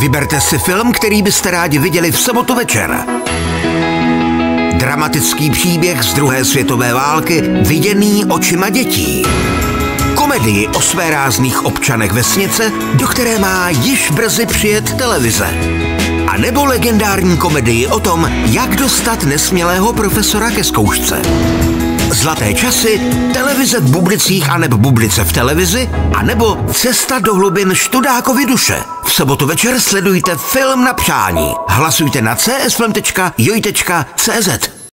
Vyberte si film, který byste rádi viděli v sobotu večer. Dramatický příběh z druhé světové války viděný očima dětí. Komedii o své rázných občanech vesnice, do které má již brzy přijet televize. A nebo legendární komedii o tom, jak dostat nesmělého profesora ke zkoušce. Zlaté časy, televize v Bublicích a nebo Bublice v televizi, a nebo Cesta do hlubin Študákovi duše. V sobotu večer sledujte film na přání. Hlasujte na csfilm.joj.cz